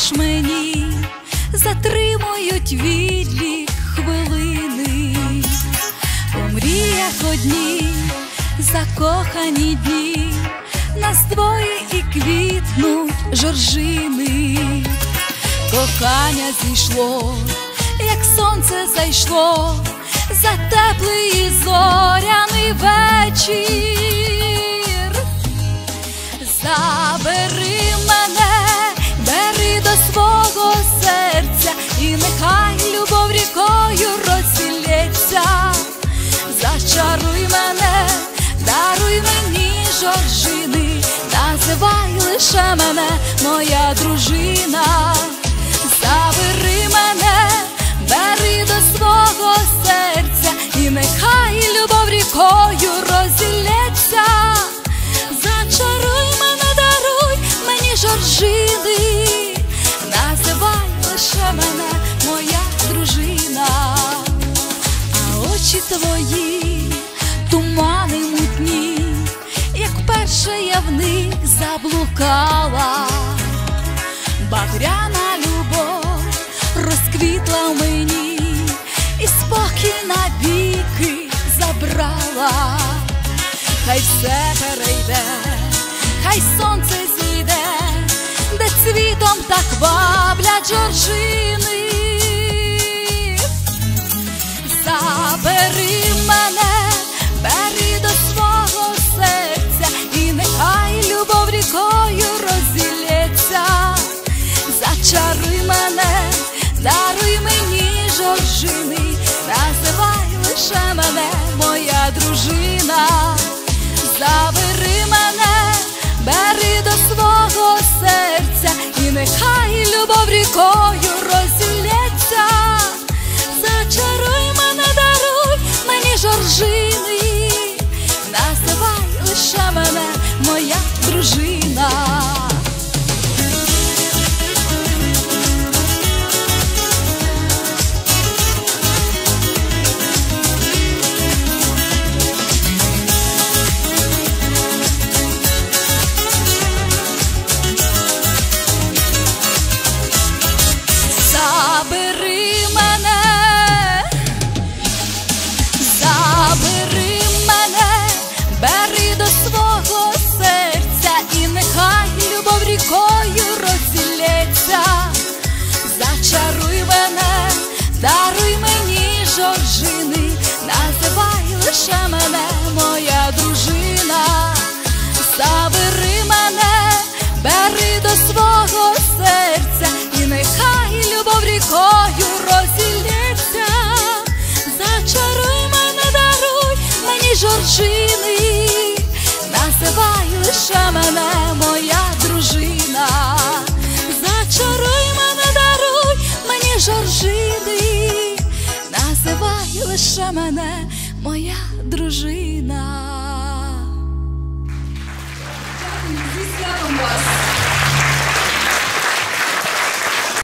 лиш мені затримують відлік хвилини, у мріях одні закохані дні, нас двоє і квітнуть жоржини, кохання зійшло, як сонце зайшло, за теплий зоряний вечір. Лише мене, моя дружина. Забери мене, бери до свого серця, і нехай любов рікою розілється. Зачаруй мене, даруй мені жоржини, називай лише мене, моя дружина, а очі твої тумани них заблукала, багряна любов розквітла мені, і спокій навіки забрала хай все перейде, хай сонце зійде, де цвітом так ваблять жоржини. Любов мені жоржини, називай лише мене, моя дружина. Забери мене, бери до свого серця, і нехай любов рікою розілється. Зачаруй мене, даруй мені жоржини, називай лише мене, моя лише мене, моя дружина.